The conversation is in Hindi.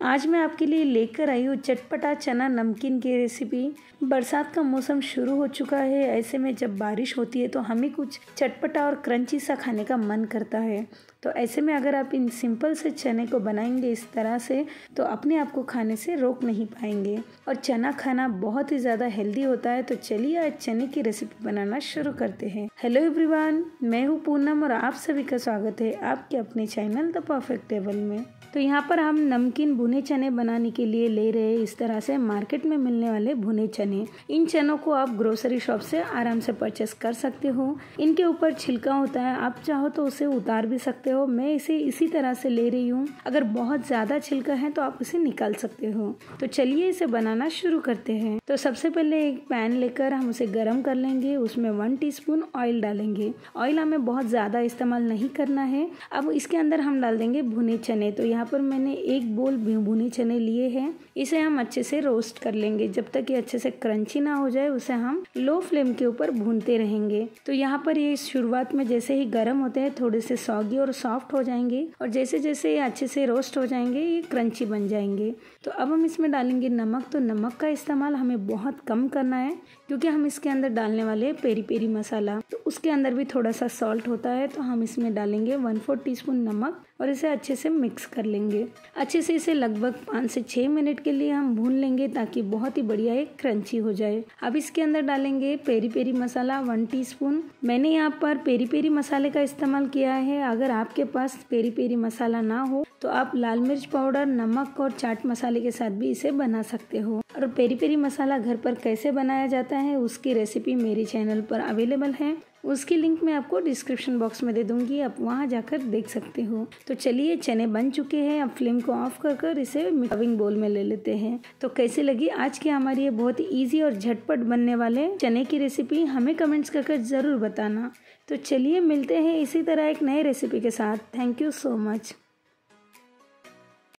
आज मैं आपके लिए लेकर आई हूँ चटपटा चना नमकीन की रेसिपी बरसात का मौसम शुरू हो चुका है। ऐसे में जब बारिश होती है तो हमें कुछ चटपटा और क्रंची सा खाने का मन करता है। तो ऐसे में अगर आप इन सिंपल से चने को बनाएँगे इस तरह से तो अपने आप को खाने से रोक नहीं पाएँगे। और चना खाना बहुत ही ज़्यादा हेल्दी होता है तो चलिए आज चने की रेसिपी बनाना शुरू करते हैं। हेलो एवरीवन मैं हूँ पूनम और आप सभी का स्वागत है आपके अपने चैनल द परफेक्ट टेबल में। तो यहाँ पर हम नमकीन चने बनाने के लिए ले रहे इस तरह से मार्केट में मिलने वाले भुने चने। इन चनों को आप ग्रोसरी शॉप से आराम से परचेस कर सकते हो। इनके ऊपर छिलका होता है। आप चाहो तो उसे उतार भी सकते हो। मैं इसे इसी तरह से ले रही हूँ। अगर बहुत ज़्यादा छिलका है तो आप इसे निकाल सकते हो। तो चलिए इसे बनाना शुरू करते हैं। तो सबसे पहले एक पैन लेकर हम उसे गर्म कर लेंगे। उसमें वन टी ऑयल डालेंगे। ऑयल हमें बहुत ज़्यादा इस्तेमाल नहीं करना है। अब इसके अंदर हम डाल देंगे भुने चने। तो यहाँ पर मैंने एक बोल भुने चने लिए हैं, इसे हम अच्छे से रोस्ट कर लेंगे। जब तक ये अच्छे से क्रंची ना हो जाए, उसे हम लो फ्लेम के ऊपर भूनते रहेंगे। तो यहाँ पर ये शुरुआत में जैसे ही गर्म होते हैं, थोड़े से सॉगी और सॉफ्ट हो जाएँगे और जैसे जैसे ये अच्छे से रोस्ट हो जाएँगे, ये क्रंची बन जाएँगे। तो अब हम इसमें डालेंगे नमक। तो नमक का इस्तेमाल हमें बहुत कम करना है, क्योंकि हम इसके अंदर डालने वाले हैं पेरी पेरी मसाला। तो उसके अंदर भी थोड़ा सा सॉल्ट होता है तो हम इसमें डालेंगे वन फोर टी नमक और इसे अच्छे से मिक्स कर लेंगे। अच्छे से इसे लगभग पाँच से छः मिनट के लिए हम भून लेंगे ताकि बहुत ही बढ़िया एक क्रंची हो जाए। अब इसके अंदर डालेंगे peri peri masala one teaspoon. मैंने यहाँ पर पेरी पेरी मसाले का इस्तेमाल किया है। अगर आपके पास पेरी पेरी मसाला ना हो तो आप लाल मिर्च पाउडर, नमक और चाट मसाले के साथ भी इसे बना सकते हो। और पेरी पेरी मसाला घर पर कैसे बनाया जाता है, उसकी रेसिपी मेरे चैनल पर अवेलेबल है। उसकी लिंक मैं आपको डिस्क्रिप्शन बॉक्स में दे दूँगी, आप वहाँ जाकर देख सकते हो। तो चलिए, चने बन चुके हैं। अब फ्लेम को ऑफ़ कर कर इसे मिक्सिंग बोल में ले लेते हैं। तो कैसे लगी आज की हमारी ये बहुत ईजी और झटपट बनने वाले चने की रेसिपी हमें कमेंट्स कर ज़रूर बताना। तो चलिए, मिलते हैं इसी तरह एक नए रेसिपी के साथ। Thank you so much